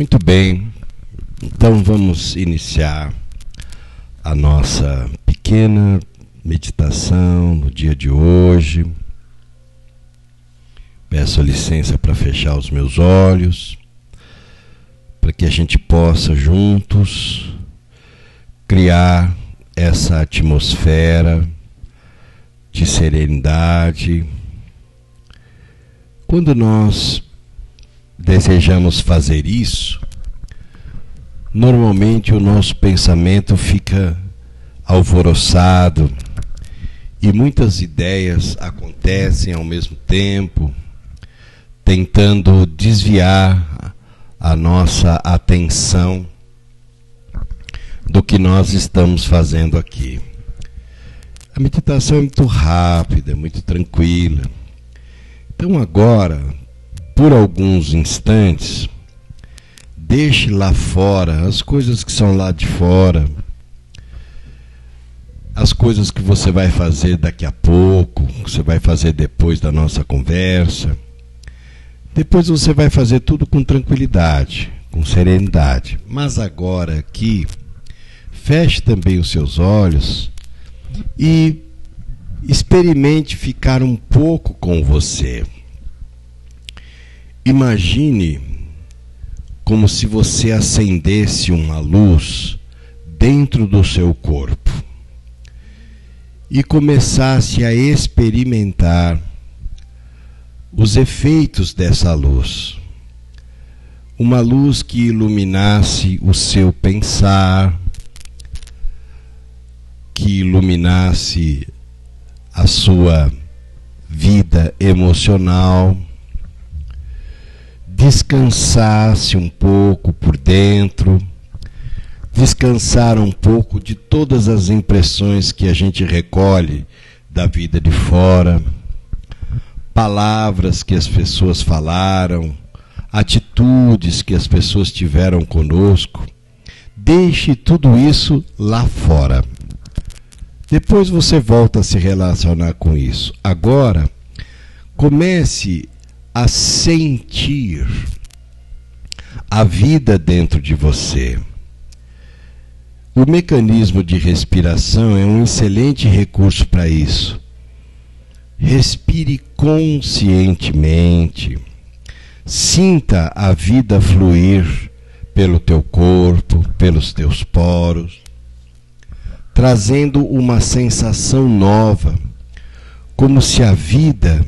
Muito bem, então vamos iniciar a nossa pequena meditação no dia de hoje. Peço licença para fechar os meus olhos, para que a gente possa juntos criar essa atmosfera de serenidade. Quando nós desejamos fazer isso, normalmente o nosso pensamento fica alvoroçado e muitas ideias acontecem ao mesmo tempo, tentando desviar a nossa atenção do que nós estamos fazendo aqui. A meditação é muito rápida, muito tranquila. Então agora, por alguns instantes, deixe lá fora as coisas que são lá de fora, as coisas que você vai fazer daqui a pouco, que você vai fazer depois da nossa conversa. Depois você vai fazer tudo com tranquilidade, com serenidade. Mas agora aqui, feche também os seus olhos e experimente ficar um pouco com você. Imagine como se você acendesse uma luz dentro do seu corpo e começasse a experimentar os efeitos dessa luz. Uma luz que iluminasse o seu pensar, que iluminasse a sua vida emocional, descansasse um pouco por dentro, descansar um pouco de todas as impressões que a gente recolhe da vida de fora, palavras que as pessoas falaram, atitudes que as pessoas tiveram conosco. Deixe tudo isso lá fora. Depois você volta a se relacionar com isso. Agora, comece a sentir a vida dentro de você. O mecanismo de respiração é um excelente recurso para isso. Respire conscientemente. Sinta a vida fluir pelo teu corpo, pelos teus poros trazendo uma sensação nova, como se a vida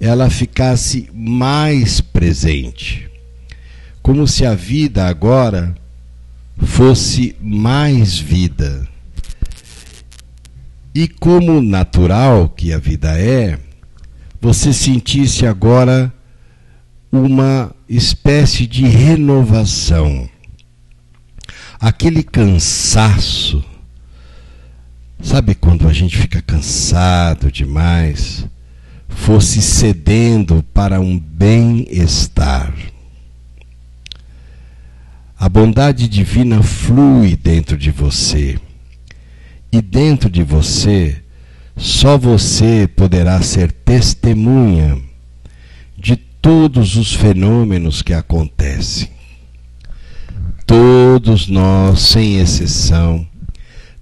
ela ficasse mais presente, como se a vida agora fosse mais vida. E como natural que a vida é, você sentisse agora uma espécie de renovação. Aquele cansaço Sabe quando a gente fica cansado demais, fosse cedendo para um bem-estar. A bondade divina flui dentro de você. E dentro de você, só você poderá ser testemunha de todos os fenômenos que acontecem. Todos nós, sem exceção,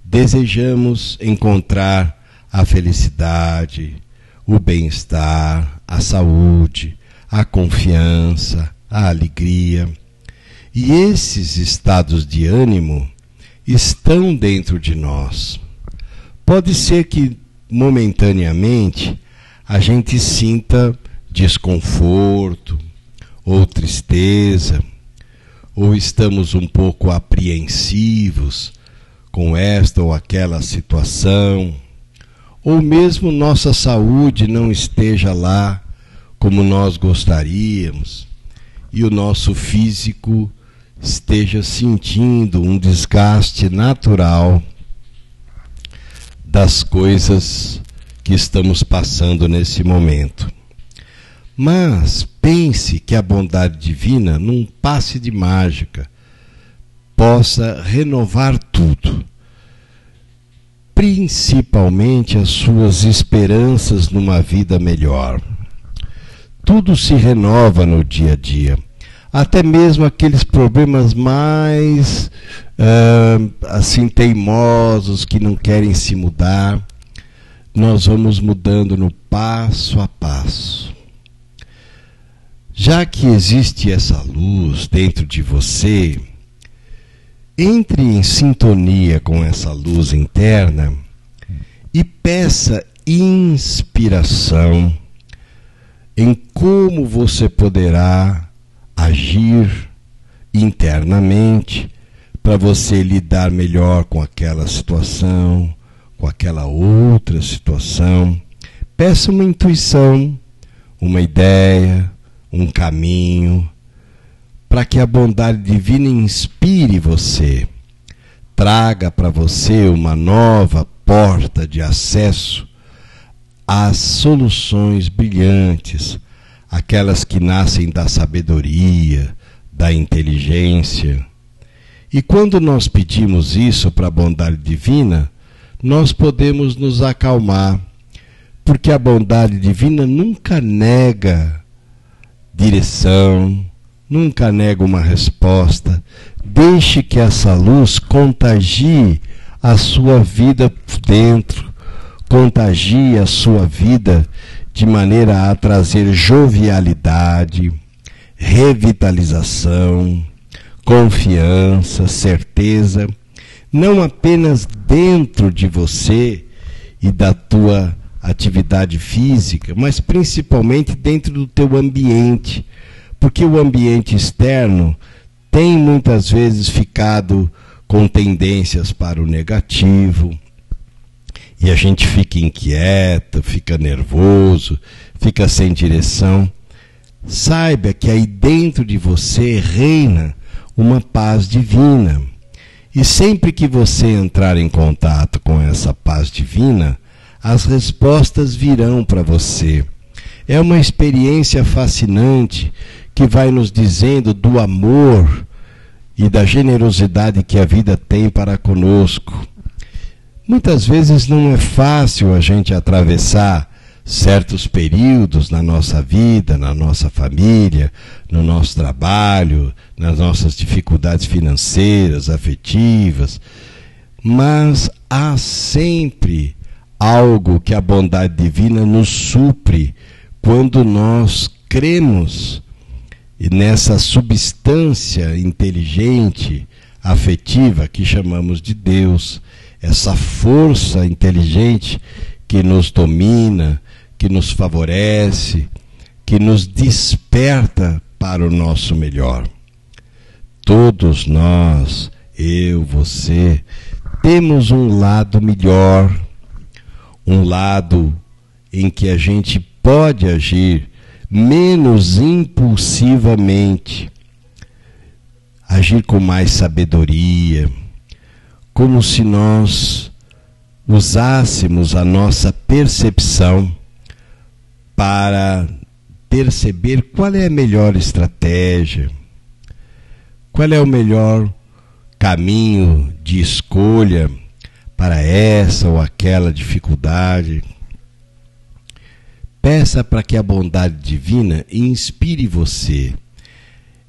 desejamos encontrar a felicidade, o bem-estar, a saúde, a confiança, a alegria. E esses estados de ânimo estão dentro de nós. Pode ser que momentaneamente a gente sinta desconforto ou tristeza, ou estamos um pouco apreensivos com esta ou aquela situação, ou mesmo nossa saúde não esteja lá como nós gostaríamos, e o nosso físico esteja sentindo um desgaste natural das coisas que estamos passando nesse momento. Mas pense que a bondade divina, num passe de mágica, possa renovar tudo, principalmente as suas esperanças numa vida melhor. Tudo se renova no dia a dia. até mesmo aqueles problemas mais uh, assim teimosos que não querem se mudar, nós vamos mudando no passo a passo. Já que existe essa luz dentro de você, entre em sintonia com essa luz interna e peça inspiração em como você poderá agir internamente para você lidar melhor com aquela situação, com aquela outra situação. Peça uma intuição, uma ideia, um caminho, para que a bondade divina inspire você, traga para você uma nova porta de acesso às soluções brilhantes, aquelas que nascem da sabedoria, da inteligência. E quando nós pedimos isso para a bondade divina, nós podemos nos acalmar, porque a bondade divina nunca nega direção, nunca nega uma resposta. Deixe que essa luz contagie a sua vida dentro, contagie a sua vida de maneira a trazer jovialidade, revitalização, confiança, certeza, não apenas dentro de você e da tua atividade física, mas principalmente dentro do teu ambiente, porque o ambiente externo tem muitas vezes ficado com tendências para o negativo, e a gente fica inquieto, fica nervoso, fica sem direção. Saiba que aí dentro de você reina uma paz divina. E sempre que você entrar em contato com essa paz divina, as respostas virão para você. É uma experiência fascinante que vai nos dizendo do amor e da generosidade que a vida tem para conosco. Muitas vezes não é fácil a gente atravessar certos períodos na nossa vida, na nossa família, no nosso trabalho, nas nossas dificuldades financeiras, afetivas, mas há sempre algo que a bondade divina nos supre quando nós cremos nessa substância inteligente, afetiva que chamamos de Deus, essa força inteligente que nos domina, que nos favorece, que nos desperta para o nosso melhor. Todos nós, eu, você, temos um lado melhor um lado em que a gente pode agir menos impulsivamente, agir com mais sabedoria, como se nós usássemos a nossa percepção para perceber qual é a melhor estratégia, qual é o melhor caminho de escolha para essa ou aquela dificuldade. Peça para que a bondade divina inspire você.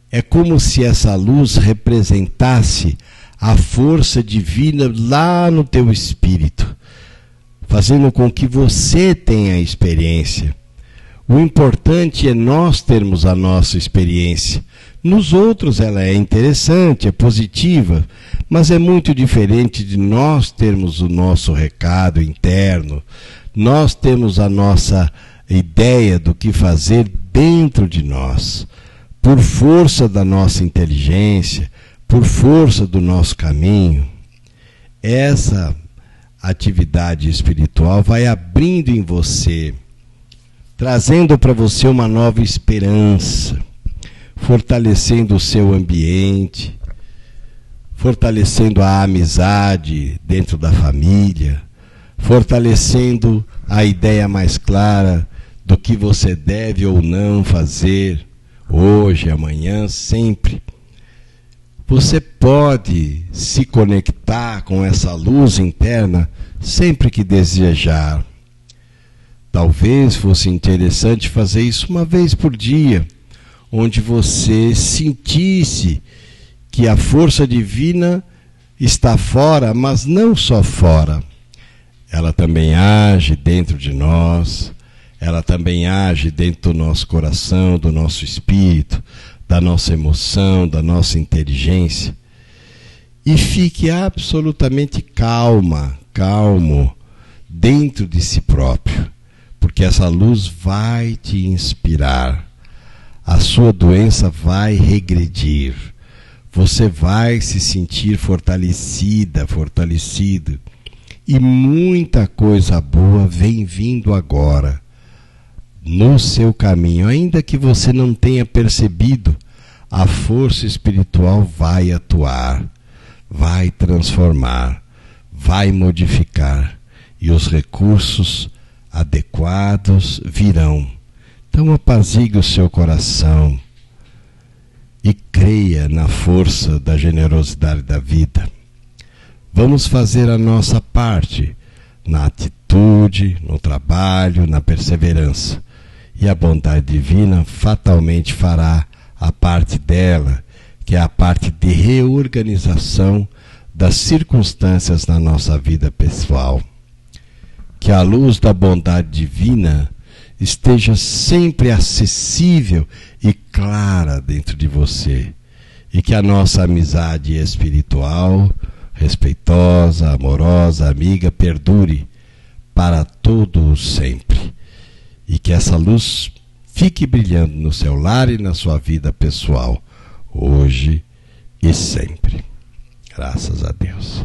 É como se essa luz representasse a força divina lá no teu espírito, fazendo com que você tenha a experiência. O importante é nós termos a nossa experiência. Nos outros ela é interessante, é positiva, mas é muito diferente de nós termos o nosso recado interno, nós temos a nossa ideia do que fazer dentro de nós, por força da nossa inteligência, por força do nosso caminho. Essa atividade espiritual vai abrindo em você, trazendo para você uma nova esperança, fortalecendo o seu ambiente, fortalecendo a amizade dentro da família, fortalecendo a ideia mais clara do que você deve ou não fazer hoje, amanhã, sempre. Você pode se conectar com essa luz interna sempre que desejar. Talvez fosse interessante fazer isso uma vez por dia, onde você sentisse que a força divina está fora, mas não só fora. Ela também age dentro de nós, ela também age dentro do nosso coração, do nosso espírito, da nossa emoção, da nossa inteligência. E fique absolutamente calma, calmo, dentro de si próprio, porque essa luz vai te inspirar. A sua doença vai regredir. Você vai se sentir fortalecida, fortalecido. E muita coisa boa vem vindo agora no seu caminho, ainda que você não tenha percebido, a força espiritual vai atuar, vai transformar, vai modificar e os recursos adequados virão. Então apazigue o seu coração e creia na força da generosidade da vida. Vamos fazer a nossa parte na atitude, no trabalho, na perseverança. E a bondade divina fatalmente fará a parte dela, que é a parte de reorganização das circunstâncias na nossa vida pessoal que a luz da bondade divina esteja sempre acessível e clara dentro de você. E que a nossa amizade espiritual, respeitosa, amorosa, amiga, perdure para todo o sempre. E que essa luz fique brilhando no seu lar e na sua vida pessoal, hoje e sempre. Graças a Deus.